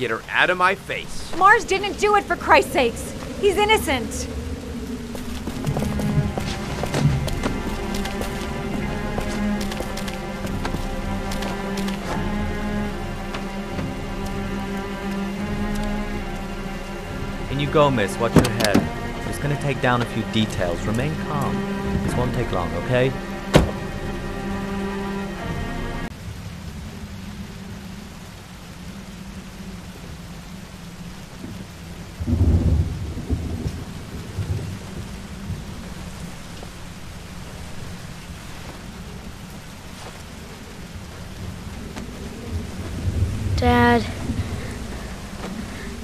get her out of my face. Mars didn't do it for Christ's sakes. He's innocent. In you go, miss. Watch your head. I'm just gonna take down a few details. Remain calm. This won't take long, okay?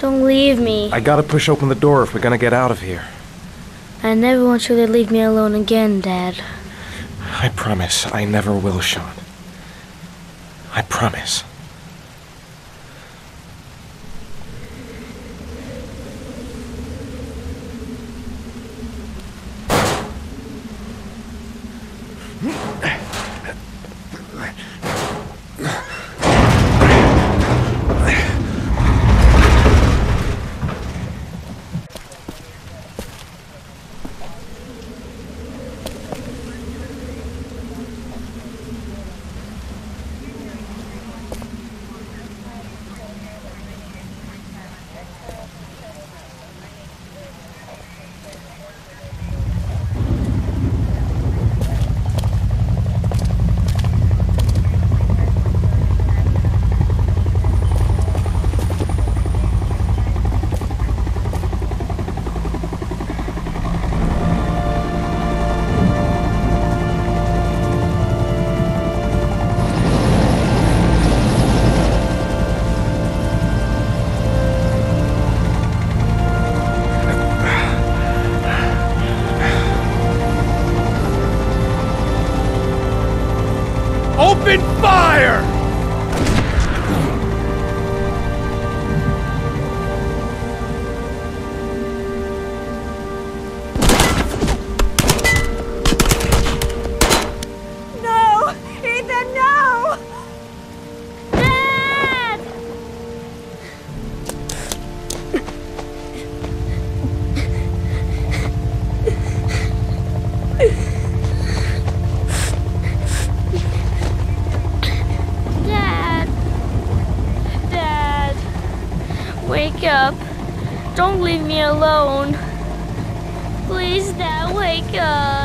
Don't leave me. I gotta push open the door if we're gonna get out of here. I never want you to leave me alone again, Dad. I promise I never will, Sean. I promise. Open fire! No! Ethan, no! Wake up! Don't leave me alone! Please, Dad, wake up!